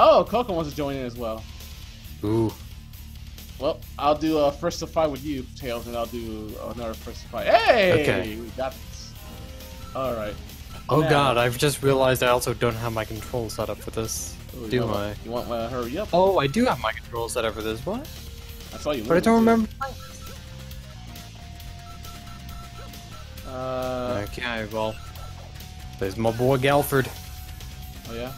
Oh, Coco wants to join in as well. Ooh. Well, I'll do a first to fight with you, Tails, and I'll do another first to fight. Hey! Okay. We got this. Alright. Oh Now- god, I've just realized I also don't have my control set up for this. Ooh, Do I? You want to hurry up? Oh, I do have my control set up for this. What? I saw you. But I don't remember. Uh, Okay, well. There's my boy Galford. oh yeah.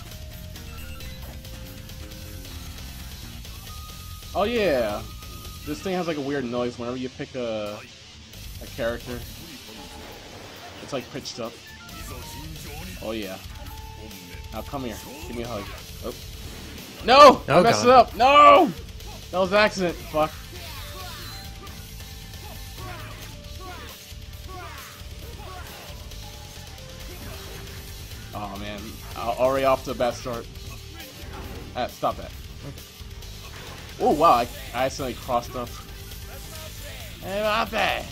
Oh yeah. This thing has like a weird noise whenever you pick a a character. It's like pitched up. Oh yeah. Now come here. Give me a hug. Oh. No! I Oh, messed God. it up. No! That was an accident. Fuck. Oh man, already off to a bad start. Ah, stop that. Oh wow, I, I accidentally crossed up. Hey, Mbappe!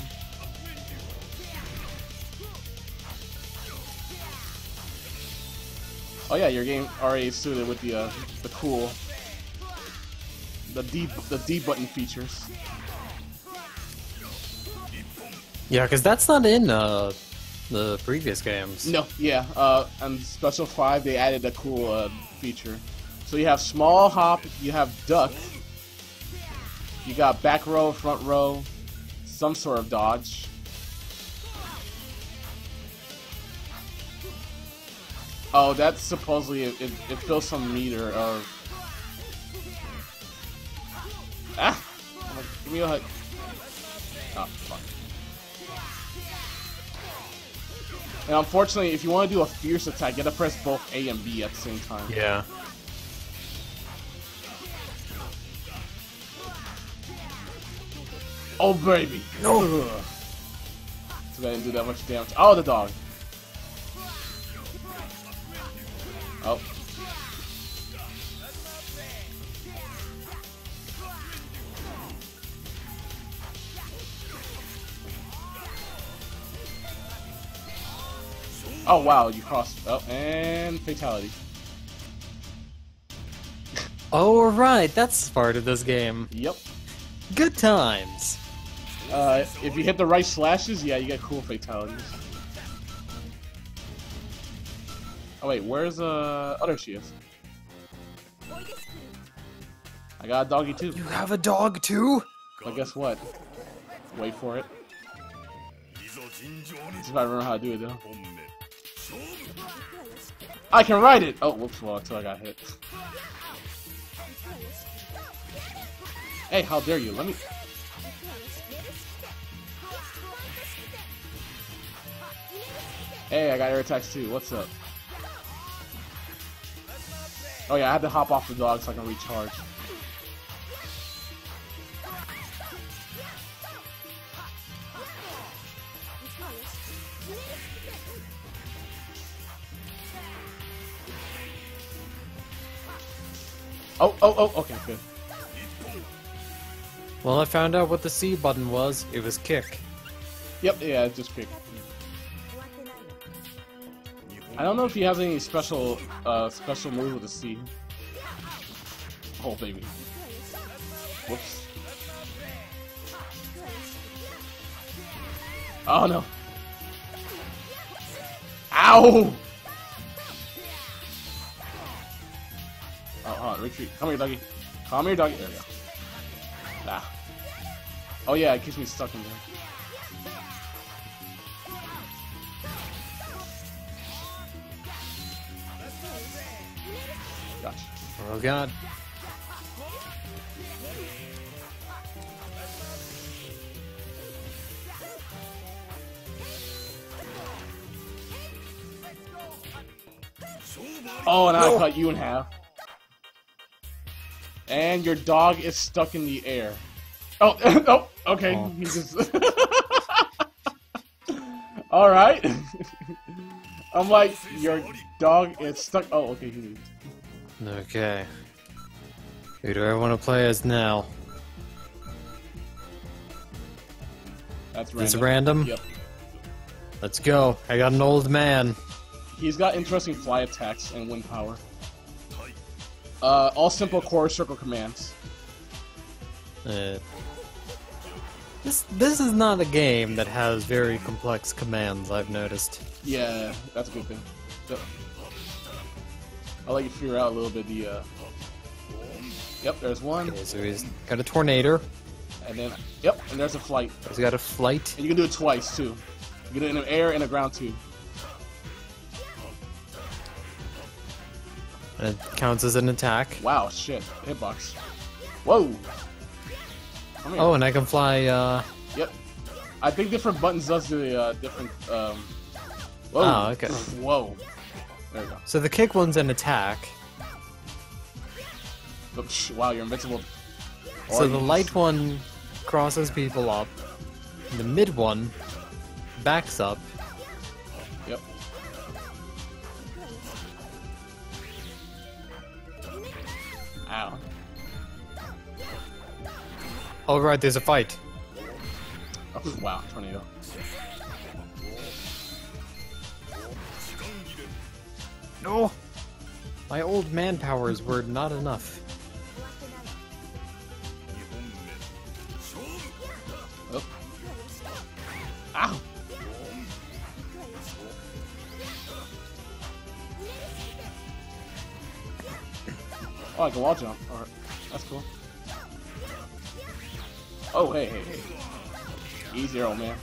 Oh yeah, your game already suited with the uh, the cool, the D the D button features. Yeah, because that's not in uh, the previous games. No, yeah. Uh, on Special 5, they added a cool uh, feature. So you have small hop, you have duck, you got back row, front row, some sort of dodge. Oh, that's supposedly it, it, it fills some meter of. Ah! Like, Give me a hug. Oh, fuck. And unfortunately, if you want to do a fierce attack, you gotta press both A and B at the same time. Yeah. Oh baby! No! So I didn't do that much damage. Oh, the dog! Oh. Oh wow, you crossed. Oh, and fatality. Oh, right, that's part of this game. Yep. Good times. Uh, if you hit the right slashes, yeah, you get cool fatalities. Oh wait, where's uh other Shias? I got a doggy too. You have a dog too? But guess what? Wait for it. If I remember how to do it though. I can ride it! Oh, whoops, well, until I got hit. Hey, how dare you? Let me... Hey, I got air attacks too. What's up? Oh yeah, I had to hop off the dog so I can recharge. Oh, oh, oh, okay, good. Well, I found out what the C button was. It was kick. Yep, yeah, it's just pick. I don't know if he has any special, uh, special move with the C. Oh, baby. Whoops. Oh, no. Ow! Oh, hold on, retreat. Come here, doggy. Come here, doggy. There we go. Ah. Oh, yeah, it keeps me stuck in there. Oh god. Oh, and I cut you in half. And your dog is stuck in the air. Oh, oh okay. Oh. Just. All right. I'm like, your dog is stuck. Oh, okay. Okay. Who do I want to play as now? That's random. It's random? Yep. Let's go. I got an old man. He's got interesting fly attacks and wind power. Uh, all simple core circle commands. Uh, this this is not a game that has very complex commands. I've noticed. Yeah, that's a good thing. Yep. I'll let you figure out a little bit the, uh... Yep, there's one, Okay, so he's got a tornado. and then... Yep, and there's a flight. He's got a flight. And you can do it twice, too. You can do it in the air and a ground, too. And it counts as an attack. Wow, shit. Hitbox. Whoa! Oh, and I can fly. Uh, Yep. I think different buttons does the, uh, different, um... Whoa. Oh, okay. Whoa. There we go. so the kick one's an attack. Psh, wow, you're invincible. So Or the you- light one crosses people up. The mid one backs up. Yep. Ow. Oh right, there's a fight. Oh, wow, tornado. No, my old man powers were not enough. Oh. Ow! Oh, I can wall jump. Alright, that's cool. Oh, hey, hey, hey. Easy, old man.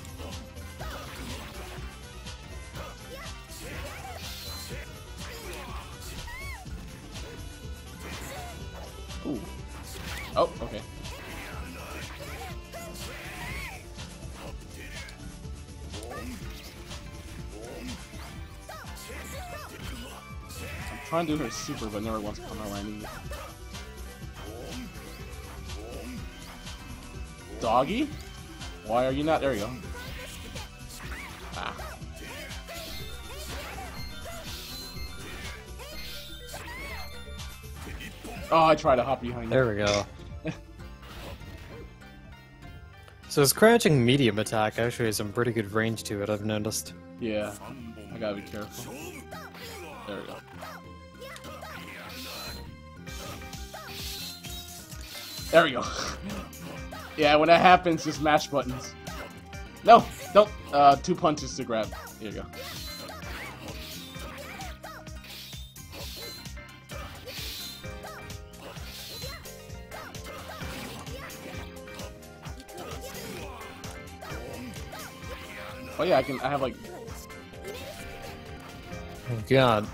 Trying to do her super, but never once to come out landing. Doggy? Why are you not? There you go. Ah. Oh, I tried to hop behind you. There we go. so his crouching medium attack actually has some pretty good range to it, I've noticed. Yeah, I gotta be careful. There we go. yeah, when that happens, just mash buttons. No, don't. Uh, two punches to grab. Here you go. Oh yeah, I can. I have like Oh god.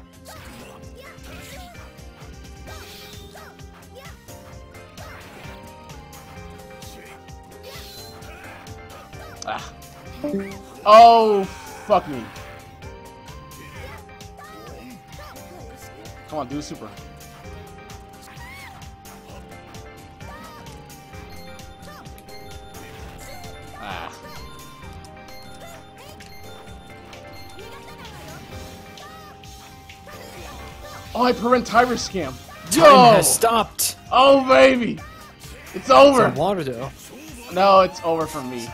Oh, fuck me. Come on, do the super. Ah. Oh, I prevent Tiger scam. Time Yo! has stopped! Oh, baby! It's It's over! a water though. No, it's over for me.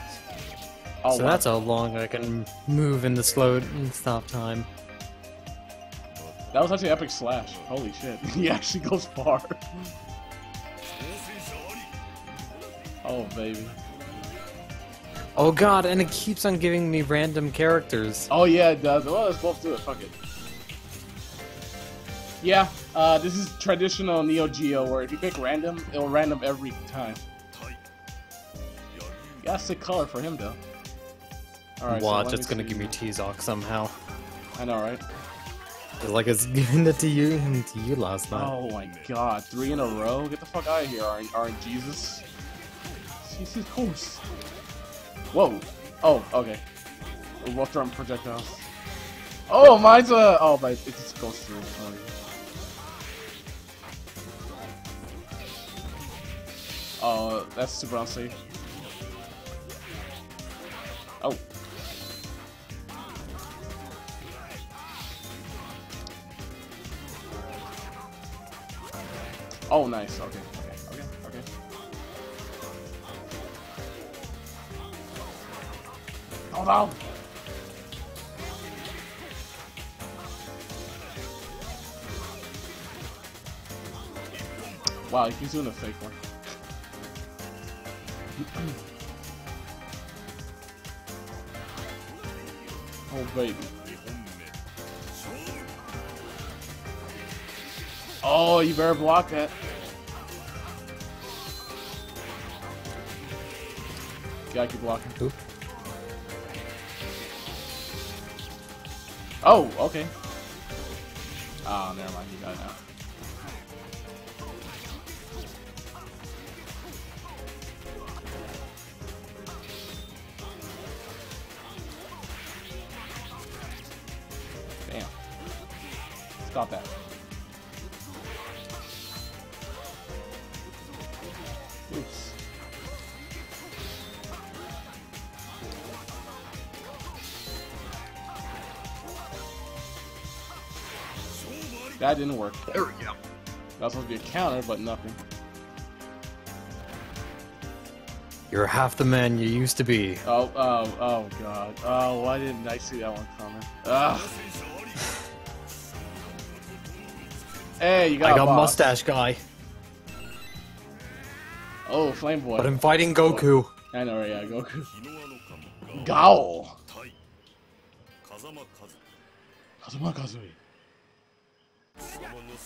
Oh, So wow. that's how long I can move in the slow and stop time. That was actually epic slash. Holy shit. he actually goes far. oh, baby. Oh god, and it keeps on giving me random characters. Oh, yeah, it does. Well, let's both do it. Fuck it. Yeah, uh, this is traditional Neo Geo where if you pick random, it'll random every time. You got a sick color for him, though. Alright, so Watch, let it's gonna see. give me T-Zoc somehow. I know, right? It's like it's giving it to you and to you last night. Oh my god, three in a row? Get the fuck out of here, Aren't Jesus. His horse. Whoa. Oh, okay. Both throwing projectiles. Oh, mine's a. Oh, but it just goes through. Oh, yeah. Oh, that's super unsafe. Oh, nice. Okay, okay, okay, okay. Oh no! Wow, he's doing a fake one. oh baby. Oh, you better block that. Gotta keep blocking. Oh, okay. Oh, never mind. You got it now. That didn't work. There we go. That was supposed to be a counter, but nothing. You're half the man you used to be. Oh, oh, oh, God. Oh, why didn't I see that one coming? Ugh. hey, you got a got boss. mustache guy. Oh, flame boy. But I'm fighting Goku. Oh. I know, yeah, Goku. Gowl. Kazuma Kazui.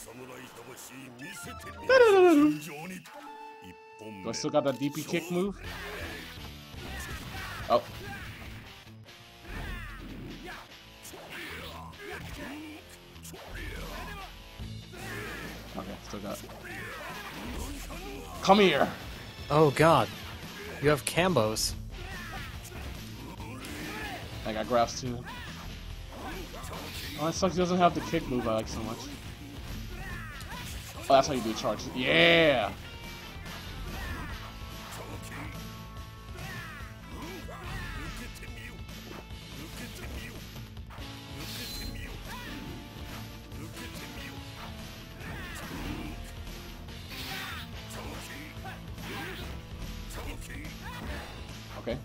Do 目 I still got that DP kick move? Oh. Okay, still got. Come here! Oh god. You have Cambos. I got grass too. Oh, that sucks. He doesn't have the kick move I like so much. Oh, that's how you do charge. Yeah! Okay.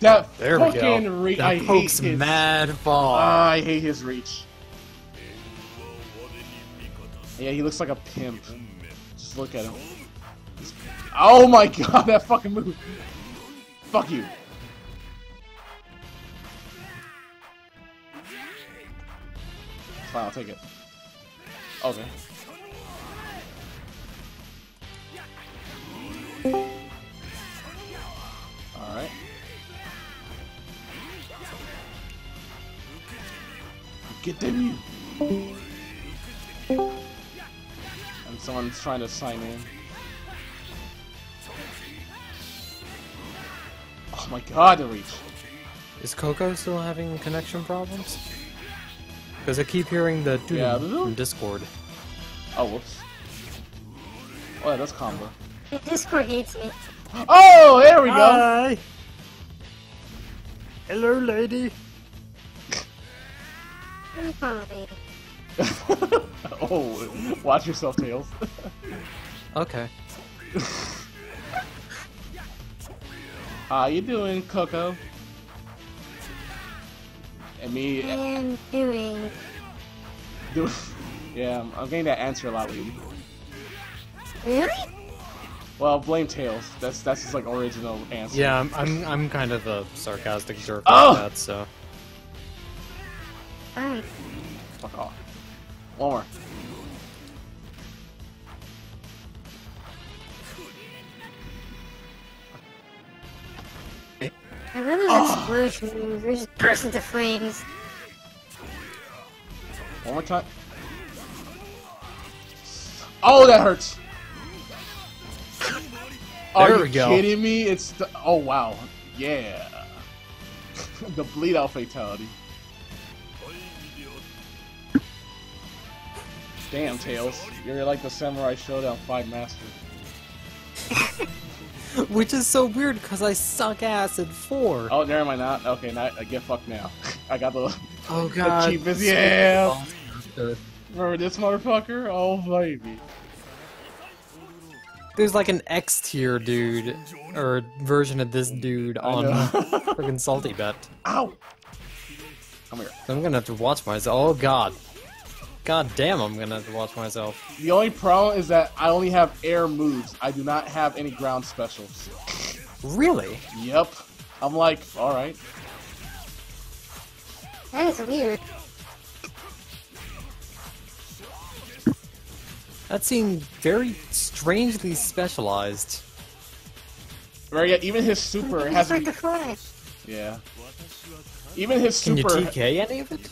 That There we go. re- that I hate poke's his. mad. Ah, I hate his reach. Yeah, he looks like a pimp. Just look at him. Oh my god, that fucking move! Fuck you. Fine, I'll take it. Okay. Alright. Get them you! And someone's trying to sign in. Oh my god, the reach. Is Coco still having connection problems? Because I keep hearing the doo Yeah, from Discord. Oh, whoops. Oh, yeah, that's combo. Discord hates me. Oh, there we go! Hi! Hello, lady. Oh, baby. oh, watch yourself, Tails. Okay. How you doing, Coco? And me, eh, And doing. do, yeah, I'm- I'm getting that answer a lot lately. Really? Well, blame Tails. That's that's his like original answer. Yeah, I'm I'm, I'm kind of a sarcastic jerk Oh! like that, so. Alright. Fuck off. One more. I love those ah. explosion moves. They just burst into flames. One more time. Oh, that hurts. Are There you go. kidding me? It's the, oh wow, yeah. the bleed out fatality. Damn, Tails. You're like the Samurai Shodown 5 master. Which is so weird because I suck ass at 4. Oh, never mind. Not okay. Not I get fucked now. I got the Oh God. the cheapest. Yeah. Remember this motherfucker? Oh baby. There's like an X tier dude, or version of this dude on freaking Salty Bet. Ow. Come here. I'm gonna have to watch myself. Oh god. God damn, I'm gonna have to watch myself. The only problem is that I only have air moves. I do not have any ground specials. Really? Yep. I'm like, alright. That is weird. That seemed very strangely specialized. Right, yeah, even his super It's has to like be, the. Yeah. Even his Can you super... TK any of it?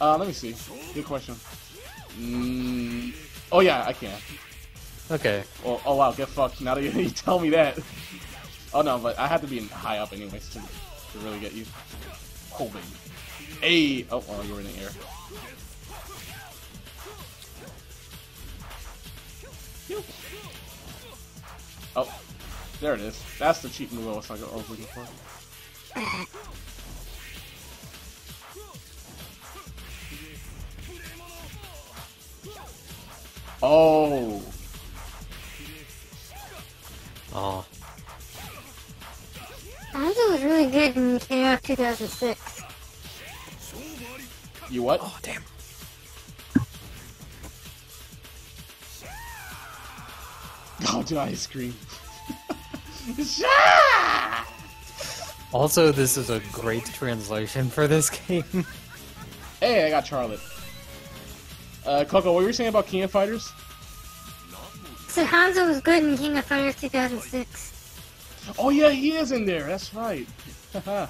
Uh, let me see. Good question. Mm, oh yeah, I can. Okay. Oh, oh wow, get fucked. Now that you, you tell me that. Oh no, but I have to be in high up anyways to, to really get you. Baby. Hey! Oh, oh, you were in the air. Oh, there it is. That's the cheap move I was looking for. Oh, Oh. Hanzo was really good in KOF 2006. you what? Oh, damn. Oh, do I scream? Also, this is a great translation for this game. Hey, I got Charlotte. Uh, Coco, what were you saying about King of Fighters? So Hanzo was good in King of Fighters 2006. Oh yeah, he is in there. That's right.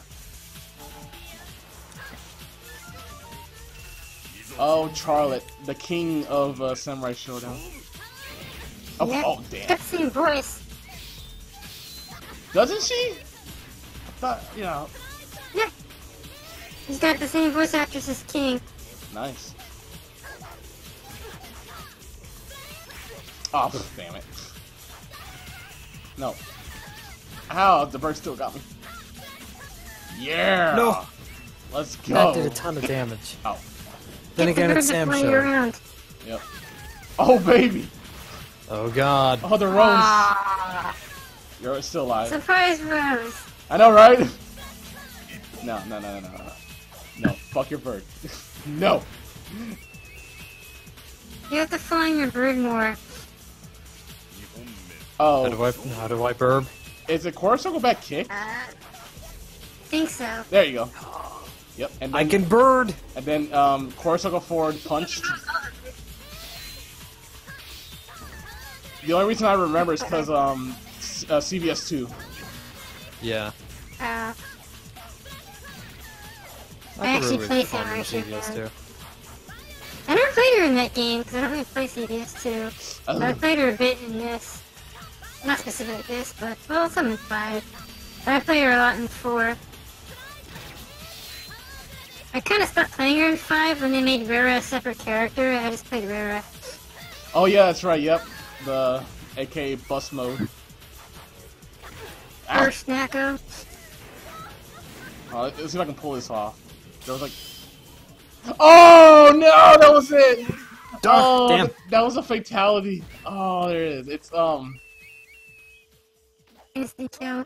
Oh, Charlotte, the king of uh, Samurai Shodown. Oh, oh, Got damn. the same voice. Doesn't she? I thought, you know, Yeah. He's got the same voice actress as King. nice. Oh, damn it. No. Ow, the bird still got me. Yeah! No. Let's go! That did a ton of damage. Oh, Then Get the again, it's to Sam fly Show. around. yep. Oh, baby! Oh god. Oh, the Rose! Ah, You're still alive. surprise Rose. I know, right? No, no, no, no, no, no. No, fuck your bird. no! You have to find your bird more. How do Oh, I how do I burb? is it core circle back kick? Uh, think so. There you go. Yep, and then, I can bird! and then um, core circle forward punch. The only reason I remember is because um, C- uh, CVS two. Yeah. Uh, I I actually could play really fun in Samurai CVS Shodown. too. I never played her in that game because I don't really play CVS too. But I Oh, played her a bit in this. Not specifically this, but well, some in five. But I play her a lot in four. I kind of stopped playing her in five when they made Rera a separate character. I just played Rera. oh yeah, that's right. Yep, the AK bus mode. Ah. First Snacko. Uh, let's see if I can pull this off. There was like, oh no, that was it. Oh, damn. th- that was a fatality. Oh, there it is. It's um, Instant kill.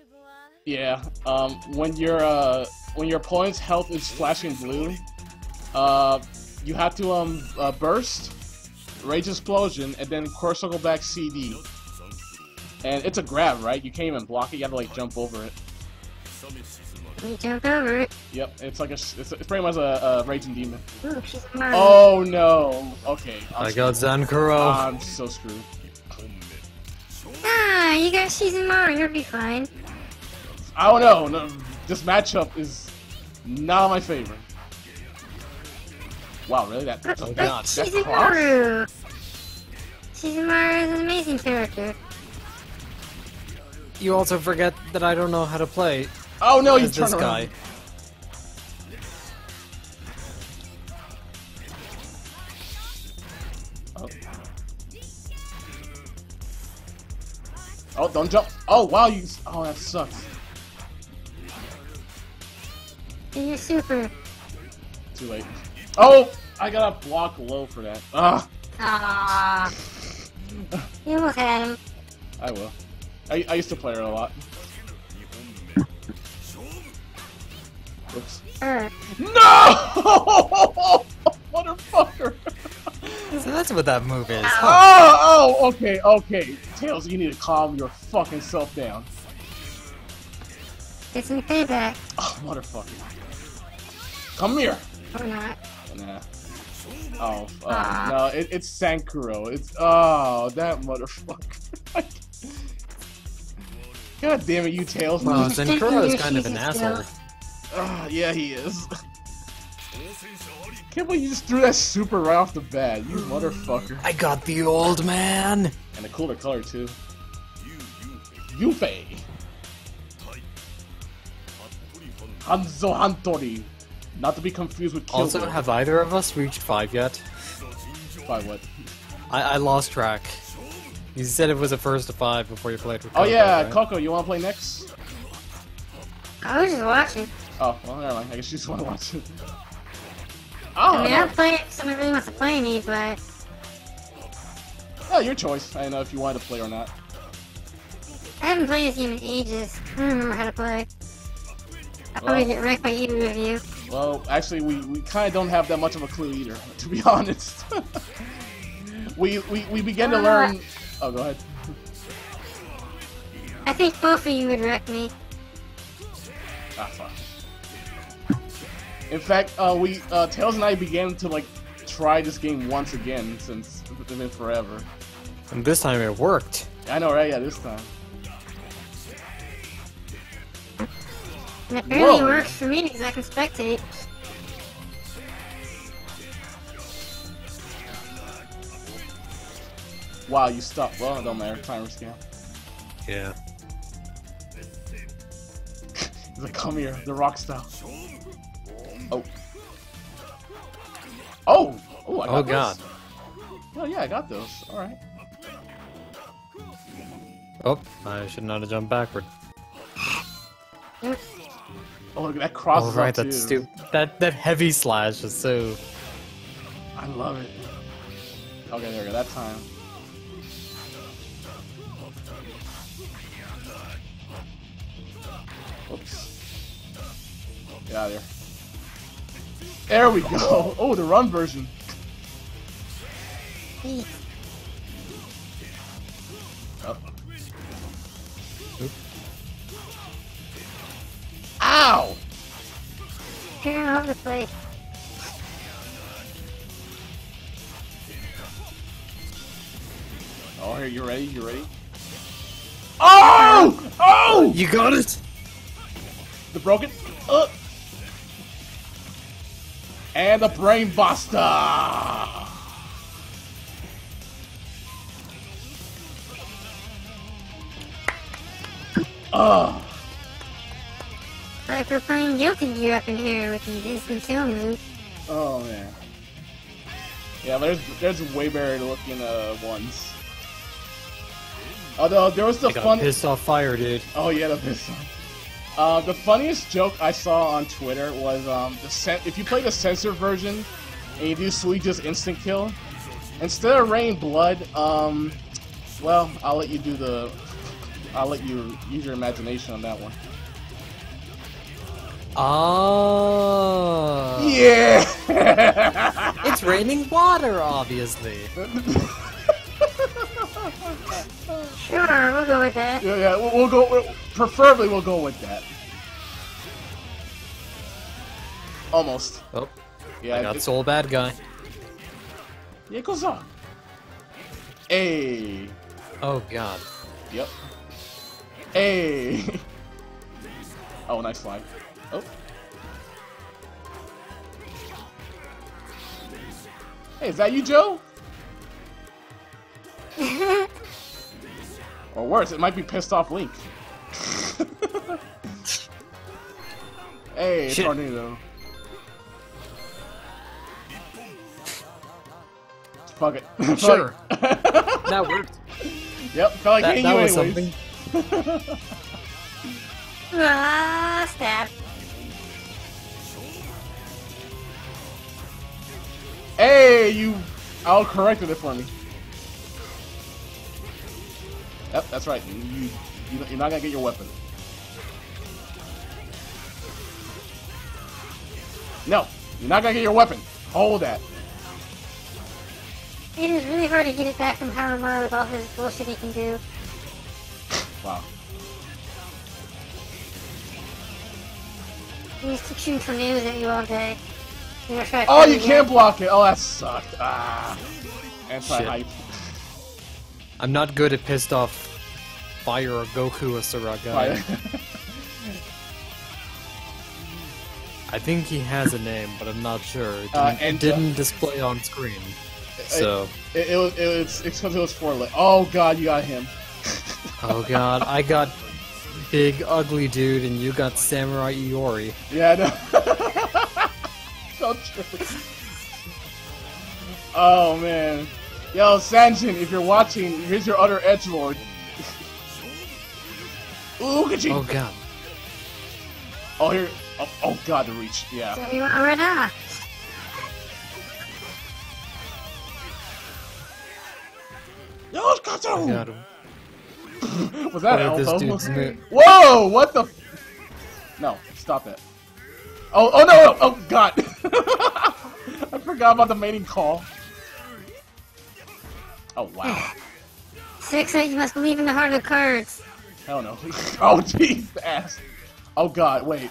yeah. Um, when your uh, when your opponent's health is flashing blue, uh, you have to um uh, burst, rage explosion, and then core circle back CD. And it's a grab, right? You can't even block it. You have to like jump over it. We jump over it. Yep, it's like a. it's, it's pretty much a, a raging demon. Ooh, she's a Oh no. Okay. I'm I got Zankuro. I'm so screwed. Ah, you got Shizumaru, you'll be fine. I don't know. No, this matchup is not my favorite. Wow, really? That, that, Oh, that, God. that cross? Shizumaru! Shizumaru is an amazing character. You also forget that I don't know how to play Oh no, you as turn this around. guy. Oh, don't jump. Oh, wow, you. Oh, that sucks. Do your super. Too late. Oh, I got a block low for that. Ah, Ah. You him. I will. I, I used to play her a lot. Oops. Er. No! Motherfucker! So that's what that move is. huh? Oh, oh, okay, okay. Tails, you need to calm your fucking self down. Get some payback. Oh, motherfucker. Come here. Or not. Nah. Oh, uh, Ah. no, it, it's Zankuro. It's, oh, that motherfucker. God damn it, you Tails. Well, Just think Zankuro is kind of an season's asshole. Ah, yeah, he is. Can't believe you just threw that super right off the bat, you motherfucker. I got the old man. And a cooler color too. Yunfei. Hanzo Hattori. Not to be confused with Kyoto. Also, have either of us reached 5 yet? 5 what? I, I lost track. You said it was a first to 5 before you played with Coco, Oh yeah, right? Coco, you wanna play next? I was just watching. Oh, well, never mind. I guess you just wanna watch it. Oh, I Oh, mean, no. I'll play it if someone really wants to play me, but oh, your choice. I don't know if you wanted to play or not. I haven't played this game in ages. I don't remember how to play. I'll probably Well. get wrecked by either of you. Well, actually, we, we kind of don't have that much of a clue either, to be honest. we, we we began to uh, learn. Oh, go ahead. I think both of you would wreck me. In fact, uh, we uh, Tails and I began to like try this game once again since it's been forever. And this time it worked. I know, right? Yeah, this time. It barely Whoa. works for me because I can spectate. Wow, you stopped. Well, it don't matter. Timer scan. Yeah. He's like, come here, the rock style. Oh. Oh! Oh, I got Oh those. god. Oh yeah, I got those. Alright. Oh, I should not have jumped backward. Oh, look, at that crosses Oh right, that's stupid. That that heavy slash is so. I love it. Okay, there we go. That time. Oops. Get out of there. There we go. Oh, the run version. Eek. Oh. Ow! You're all the place. Oh, here, you ready? You ready? Oh! Oh! You got it. The broken. And the brain buster. Oh, Like we're playing Guilty Gear up in here with the instant kill move. oh man. Yeah, there's there's way better looking uh ones. Although there was the I got fun. pissed off fire, dude. Oh yeah, the pistol. Uh, the funniest joke I saw on Twitter was um, the sen- if you play the censor version and you do Suija's instant kill, instead of raining blood, um, well, I'll let you do the, I'll let you use your imagination on that one. Oh. Yeah. It's raining water, obviously. Sure, we'll go with that. yeah, yeah, we'll, we'll go. We'll, preferably, we'll go with that. Almost. Oh, Yeah. I got it- soul bad guy. Yeah, it goes on. Hey. Oh god. Yep. Hey. oh, nice slide. Oh. Hey, is that you, Joe? or worse, it might be pissed off Link. hey, Shit. tornado. Fuck it. Fuck Sure. it. That worked. yep, felt like That, hitting that you was anyways. something. Ah, stab. Hey, you out corrected it for me. Yep, that's right. You, you, you're not gonna get your weapon. No, you're not gonna get your weapon. Hold that. It is really hard to get it back from Haohmaru with all his bullshit he can do. Wow. He used to shoot tornadoes at you all day. You ever try Oh, you can't block it. Oh, that sucked. Ah. Anti-hype. I'm not good at pissed off fire or Goku Asura guy. I think he has a name, but I'm not sure. It didn't, Uh, it and- didn't display on screen. So, it, it. It was. It's because it was four. Oh God, you got him. oh god, I got big ugly dude, and you got Samurai Iori. Yeah. No. so true. Oh man. Yo, Sanjin, if you're watching, here's your other edge lord. Ooh, look at you. Oh god. Oh, here. Oh, oh God, the reach. Yeah. So you want oh, right now? Yo, Oh Kato! god. Was that Look at this dude's Whoa! What the? F- no, stop it. Oh, oh no! no. Oh God! I forgot about the mating call. Oh wow! Six eight, you must believe in the heart of the cards. Hell no! oh jeez, ass! Oh God! Wait.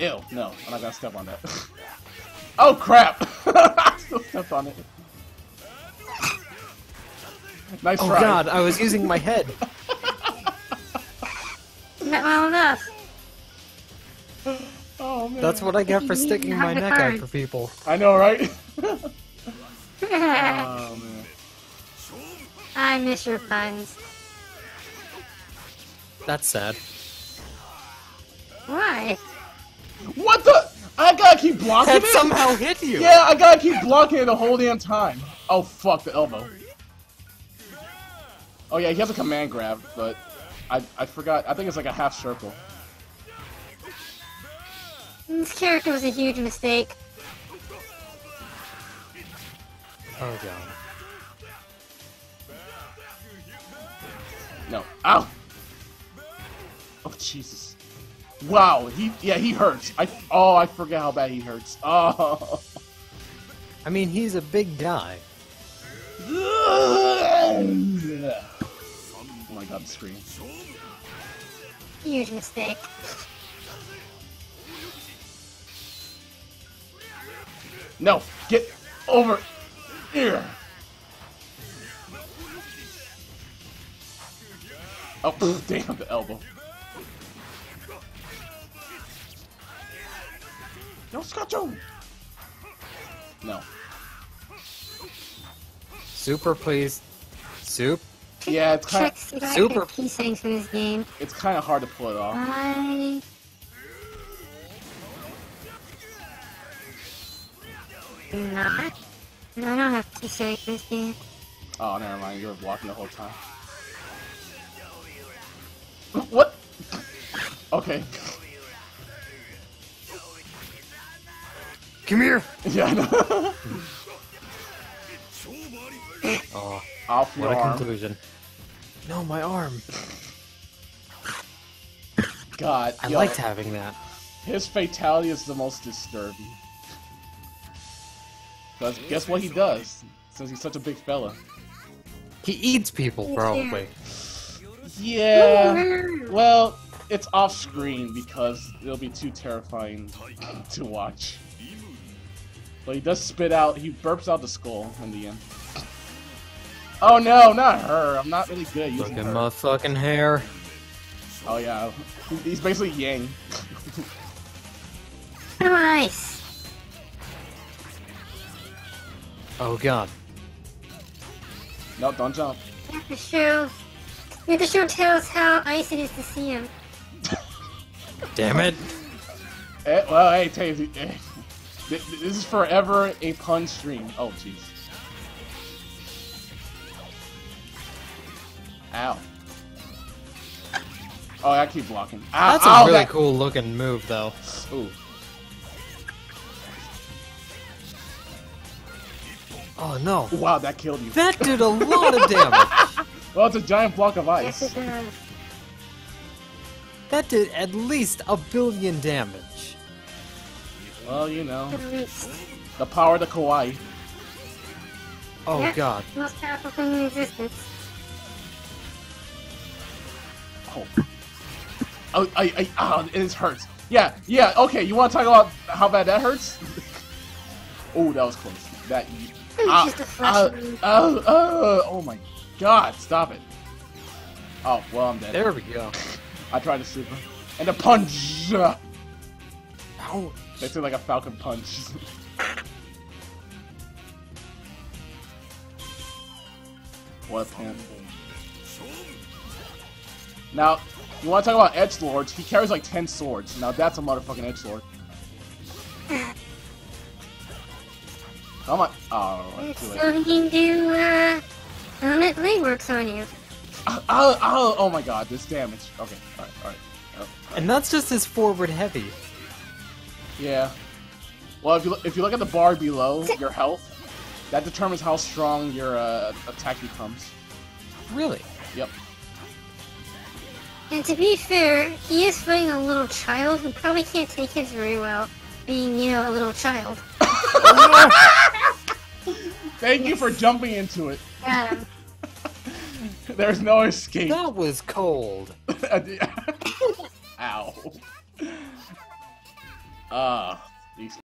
Ew! No, I'm not gonna step on that. oh crap! I still stepped on it. Nice Oh try. god, I was using my head. Not well enough. Oh man. That's what I get for sticking my neck out for people. I know, right? oh man. I miss your puns. That's sad. Why? What the? I gotta keep blocking That it. somehow hit you! Yeah, I gotta keep blocking it the whole damn time. Oh fuck the elbow. Oh yeah, he has a command grab, but I I forgot. I think it's like a half circle. This character was a huge mistake. Oh god. No. Ow. Oh Jesus. Wow. He yeah he hurts. I oh I forget how bad he hurts. Oh. I mean, he's a big guy. Oh my god, the screen. Huge mistake. No, get over here. Oh, damn, the elbow. No, Scotcho! No. Super, please. Soup? Yeah, it's kind of Tricks, Super. key settings for this game. it's kind of hard to pull it off. I... Not. No, I don't have key settings for this game. Oh, never mind. You were blocking the whole time. What? Okay. Come here! Yeah. I know. Oh, Off your what a arm. conclusion. No, my arm. God. I yo, liked having that. His fatality is the most disturbing. But guess what he does? Since he's such a big fella. He eats people, probably. Yeah. Well, it's off screen because it'll be too terrifying to watch. But he does spit out, he burps out the skull in the end. Oh no, not her. I'm not really good at Look using at her. my fucking hair. Oh yeah, he's basically Yang. So nice. Oh god. No, don't jump. You have to show... You have to show Tails how nice it is to see him. Damn it. Eh, well, hey, Taves, eh, th- th- this is forever a pun stream. Oh, jeez. Ow. Oh, I keep blocking. Ow, That's ow, a really that- cool looking move, though. Ooh. Oh no. Wow, that killed you. That did a lot of damage. Well, it's a giant block of ice. That did at least a billion damage. Well, you know, the power of the kawaii. Oh Yeah. god. Most powerful thing in existence. Oh. Oh, I, I, ah, it hurts. Yeah, yeah, okay, you want to talk about how bad that hurts? oh, that was close. That, It's ah, just a flash ah, wound. ah, ah, oh my god, stop it. Oh, well, I'm dead. There we go. I tried to super. And the punch! Ouch. They say like a falcon punch. what a pan. Now, you want to talk about edge lords? He carries like ten swords. Now that's a motherfucking edge lord. Come on. Oh, too late. So he can do, Unlimited Blade Works on you. Oh, oh, oh, oh my god, this damage. Okay, alright, alright. Oh, And that's just his forward heavy. Yeah. Well, if you look, if you look at the bar below your health, that determines how strong your uh, attack becomes. Really? Yep. And to be fair, he is fighting a little child who probably can't take his very well, being, you know, a little child. Thank you for jumping into it. Got him. There's no escape. That was cold. Ow. Ah, these